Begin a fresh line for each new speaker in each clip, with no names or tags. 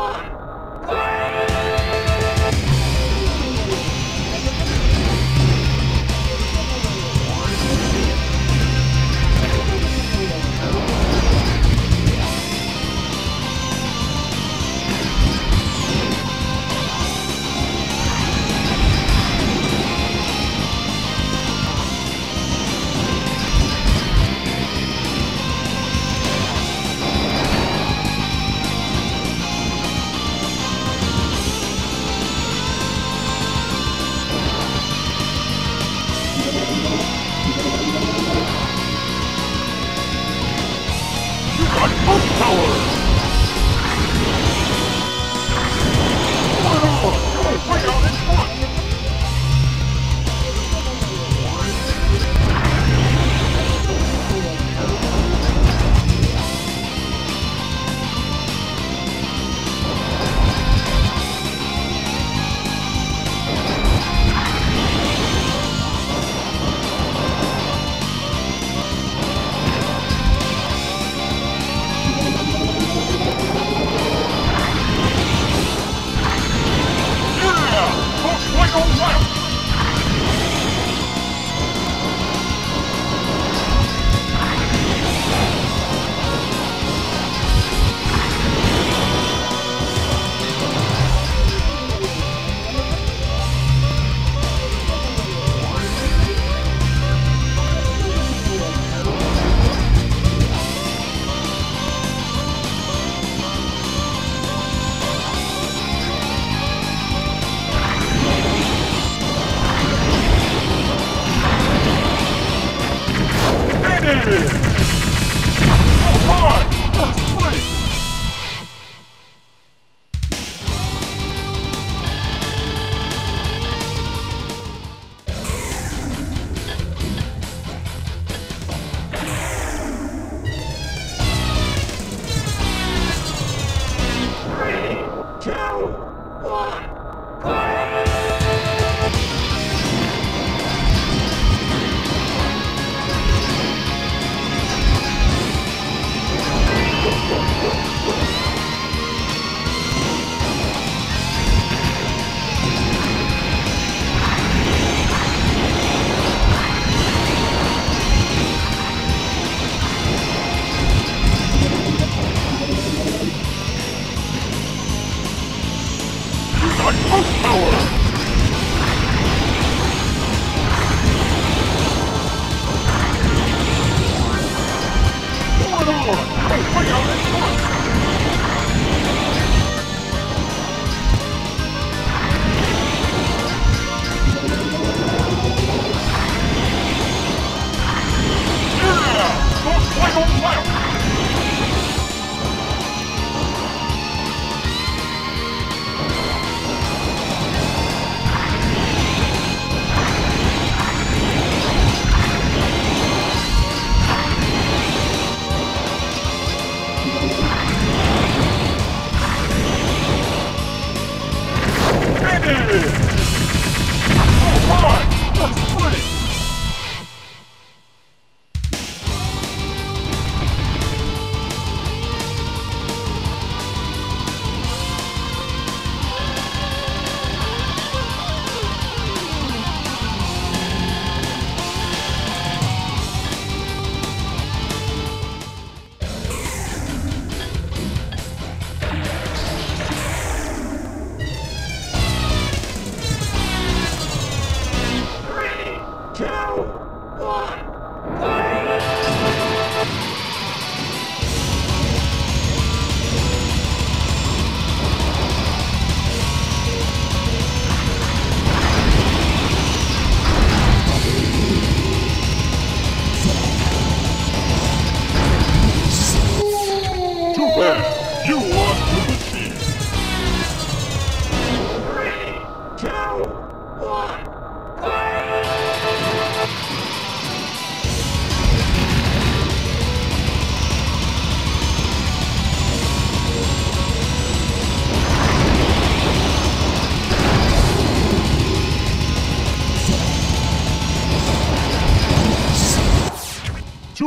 Oh!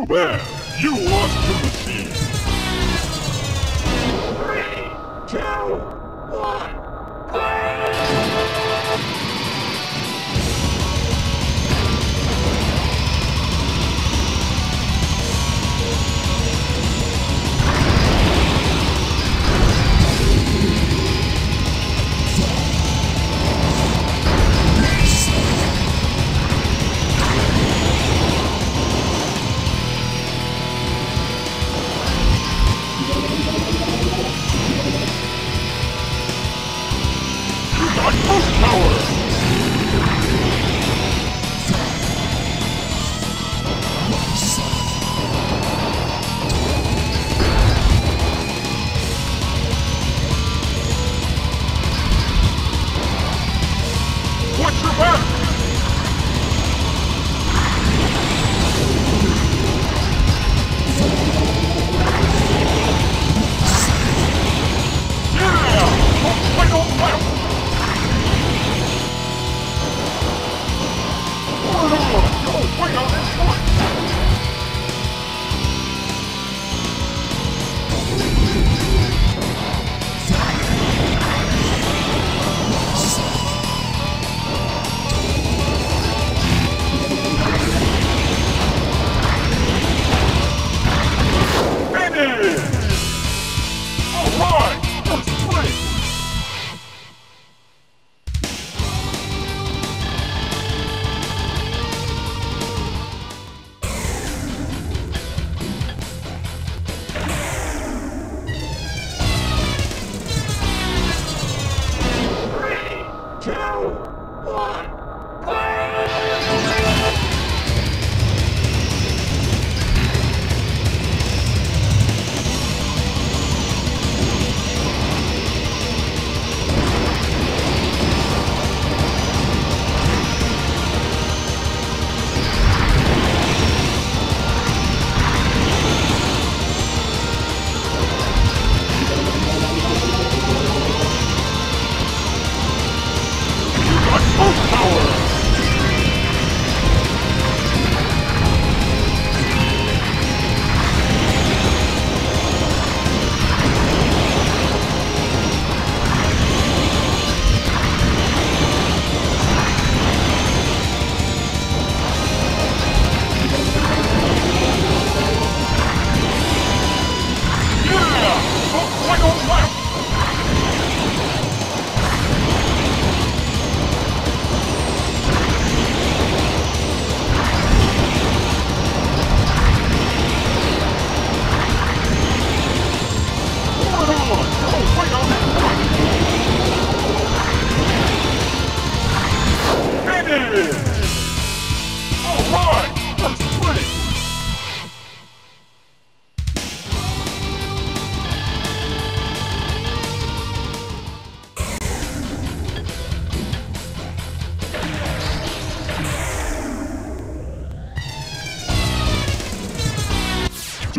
Too bad. You lost to the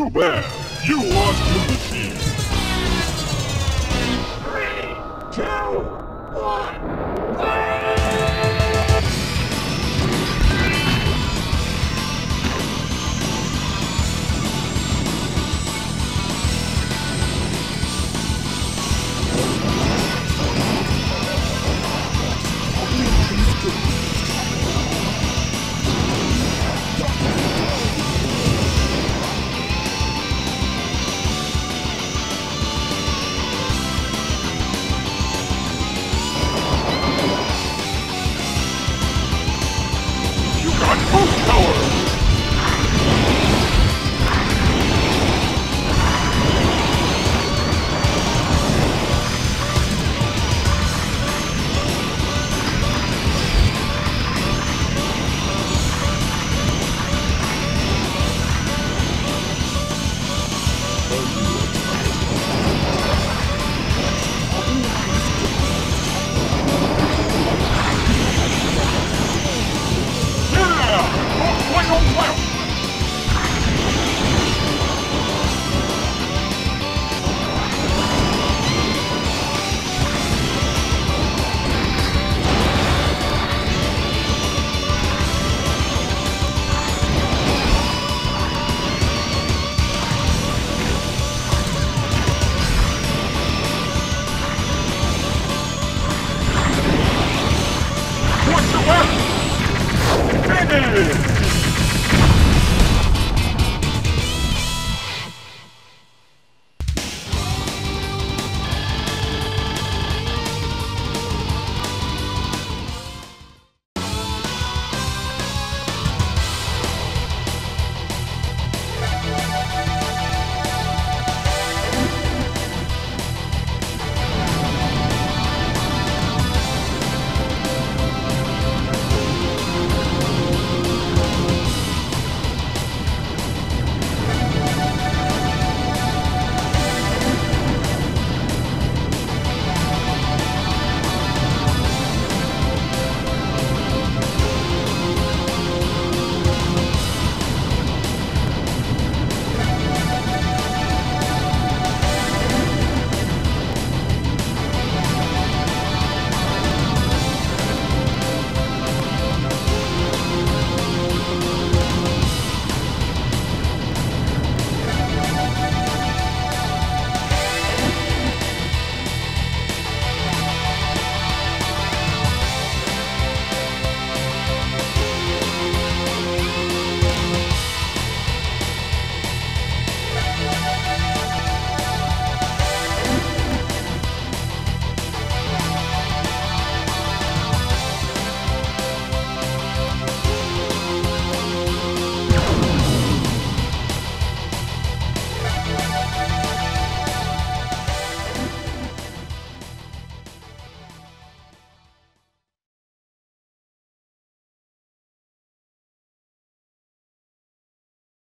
Too bad. You lost your the Three, two, one.